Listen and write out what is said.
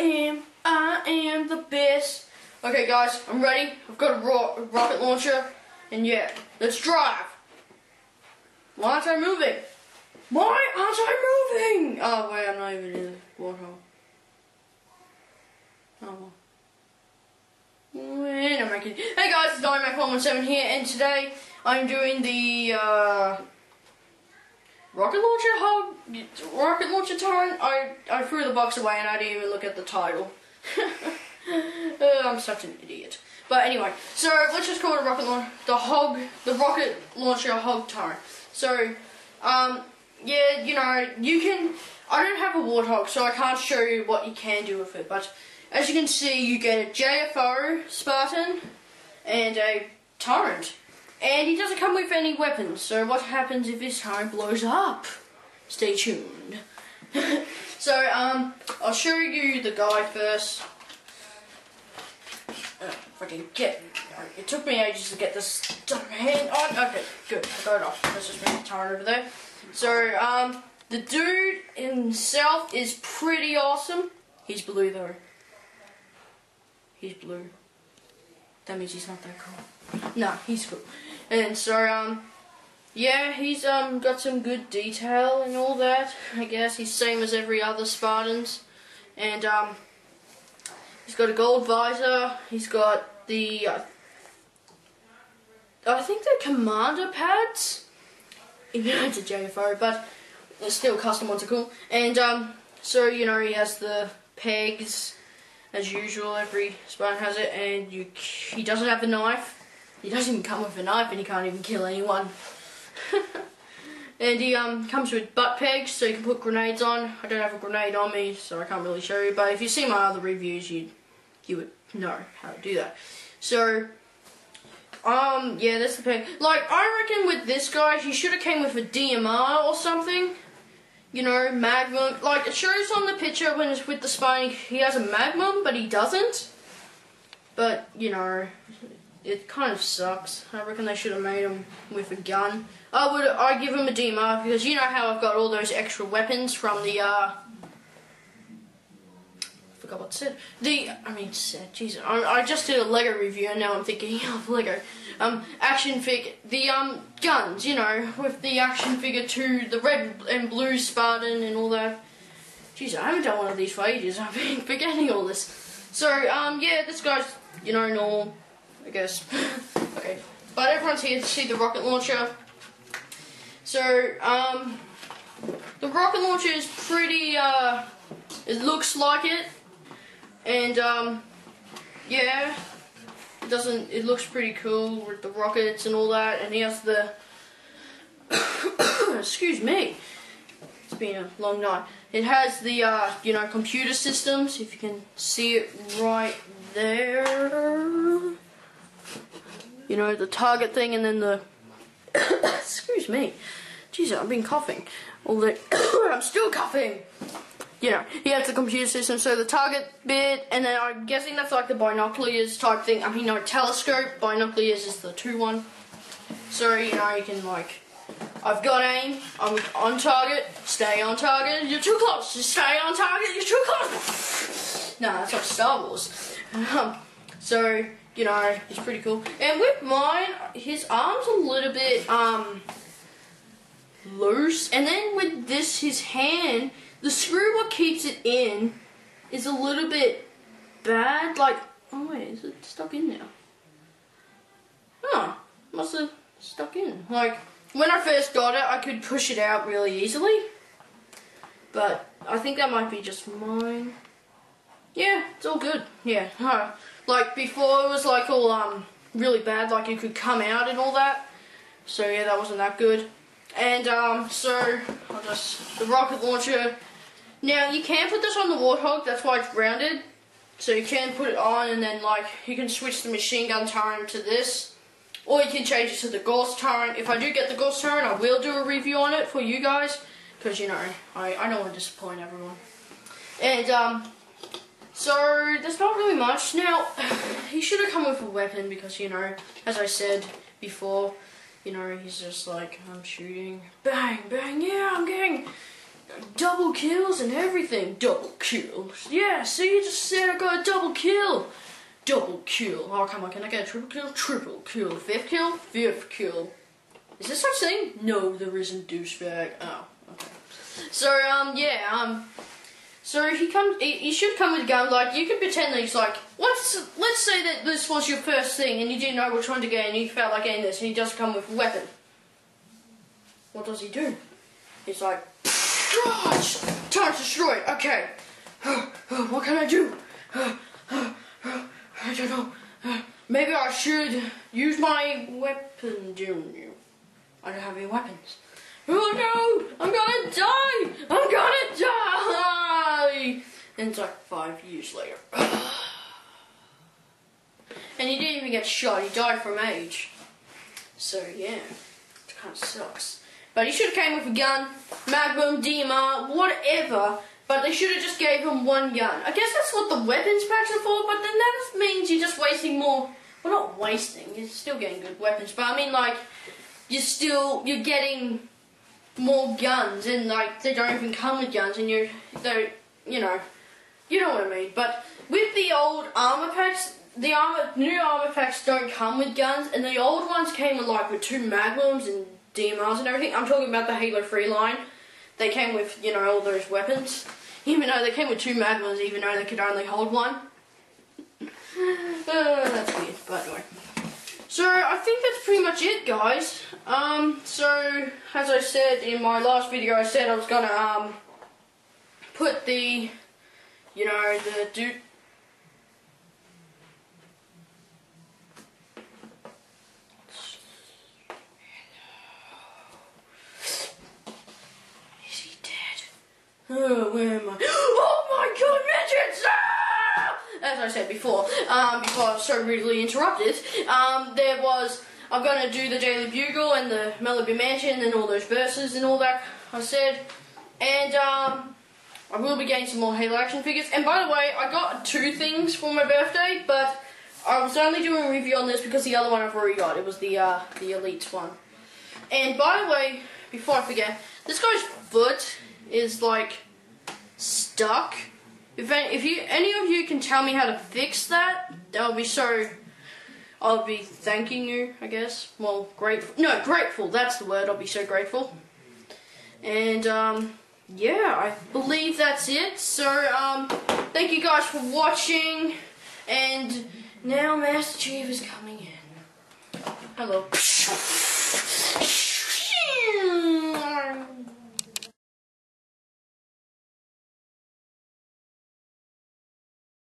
am, I am the best. Okay, guys, I'm ready. I've got a, ro rocket launcher, and yeah, let's drive. Why aren't I moving? Why aren't I moving? Oh, wait, I'm not even in the water. Oh, Wait, I'm making. Hey guys, it's IRONMACK117 here, and today I'm doing the uh, rocket launcher hub, rocket launcher turret. I I threw the box away and I didn't even look at the title. uh, I'm such an idiot. But anyway, so let's just call it a rocket launcher, the hog, the rocket launcher hog turret. So, um, yeah, you know, you can. I don't have a warthog, so I can't show you what you can do with it, but as you can see, you get a JFO Spartan and a Torrent. And he doesn't come with any weapons, so what happens if his turret blows up? Stay tuned. so, um, I'll show you the guy first. Uh, if I can get, it took me ages to get this hand on. Okay, good, I got it off. Let's just bring the turret over there. So, um, the dude himself is pretty awesome. He's blue though. He's blue. That means he's not that cool. Nah, he's cool. And so, um, yeah, he's um got some good detail and all that. I guess he's same as every other Spartans, and um, he's got a gold visor. He's got the, uh, I think they're commander pads. Though it's a JFO, but still custom ones are cool. And um, so you know he has the pegs as usual, every Spartan has it, and you, he doesn't have the knife. He doesn't even come with a knife, and he can't even kill anyone. and he um, comes with butt pegs, so you can put grenades on. I don't have a grenade on me, so I can't really show you, but if you see my other reviews, you you would know how to do that. So, um, yeah, that's the peg. Like, I reckon with this guy, he should have came with a DMR or something you know, Magnum. Like, it shows on the picture when it's with the spine, he has a Magnum, but he doesn't. But, you know, it kind of sucks. I reckon they should have made him with a gun. I would, I give him a DMR because you know how I've got all those extra weapons from the, uh, I forgot what said. The, I mean, said, Jesus, I, I, just did a Lego review and now I'm thinking of Lego. Um, action fig, the, um, guns, you know, with the action figure to the red and blue Spartan and all that. Jeez, I haven't done one of these for ages. I've been forgetting all this. So, um, yeah, this guy's, you know, normal, I guess. okay. But everyone's here to see the rocket launcher. So, um, the rocket launcher is pretty, uh, it looks like it. And um, yeah, it doesn't. It looks pretty cool with the rockets and all that. And he has the. excuse me. It's been a long night. It has the uh, you know computer systems. If you can see it right there. You know the target thing, and then the. excuse me. Jesus, I've been coughing. All the. I'm still coughing you know, he has the computer system, so the target bit, and then I'm guessing that's like the binoculars type thing. I mean, no, telescope, binoculars is the two one. So, you know, you can like, I've got aim, I'm on target, stay on target, you're too close, just stay on target, you're too close. no, that's like Star Wars. So, you know, it's pretty cool. And with mine, his arm's a little bit, um, loose, and then with this, his hand, the screw what keeps it in is a little bit bad. Like, oh wait, is it stuck in there? Oh, must have stuck in. Like, when I first got it, I could push it out really easily. But I think that might be just mine. Yeah, it's all good. Yeah. Like before it was like all um really bad, like you could come out and all that. So yeah, that wasn't that good. And um so I'll just the rocket launcher now you can put this on the Warthog, that's why it's rounded. So you can put it on and then like you can switch the machine gun turret to this. Or you can change it to the Gauss turret. If I do get the Gauss turret, I will do a review on it for you guys. Because, you know, I, I don't want to disappoint everyone. And, um, so there's not really much. Now, he should have come with a weapon because, you know, as I said before, you know, he's just like, I'm shooting. Bang, bang, yeah, I'm getting double kills and everything. Double kills. Yeah, see, you just said I got a double kill. Double kill. Oh, come on, can I get a triple kill? Triple kill. Fifth kill? Fifth kill. Is there such thing? No, there isn't, douchebag. Oh, okay. So, um, yeah, um, so he comes, he, should come with a gun, like, you could pretend that he's like, let's, let's say that this was your first thing and you didn't know which one to get and you felt like getting this and he does come with a weapon. What does he do? He's like, Gosh, time to destroy. Okay. What can I do? I don't know. Maybe I should use my weapon, do? I don't have any weapons. Oh no! I'm gonna die! I'm gonna die! And it's like five years later. and he didn't even get shot, he died from age. So yeah, it kinda sucks. But he should have came with a gun, Magnum, DMR, whatever. But they should have just gave him one gun. I guess that's what the weapons packs are for, but then that means you're just wasting more. Well, not wasting, you're still getting good weapons, but I mean, like, you're still, you're getting more guns, and, like, they don't even come with guns, and you're, they you know, you know what I mean. But with the old armor packs, the armor, new armor packs don't come with guns, and the old ones came with, like, with two magnums and DMRs and everything. I'm talking about the Halo 3 line. They came with, you know, all those weapons. Even though they came with two magnums, even though they could only hold one. Uh, that's weird, but anyway. So, I think that's pretty much it, guys. Um, so, as I said in my last video, I said I was gonna, um, put the, you know, the dude, Is he dead? Oh, where am I? Oh my god, midgets! Ah! As I said before, um, before I was so rudely interrupted, um, there was, I'm going to do the Daily Bugle and the Malibu Mansion and all those verses and all that, I said. And, um, I will be getting some more Halo action figures. And by the way, I got two things for my birthday, but I was only doing a review on this because the other one I've already got. It was the, uh, the Elite one. And by the way, before I forget, this guy's foot is like stuck. If any, if you any of you can tell me how to fix that, that would be so. I'll be thanking you, I guess. Well, grateful. No, grateful. That's the word. I'll be so grateful. And um, yeah, I believe that's it. So, um, thank you guys for watching. And now Master Chief is coming in. Hello.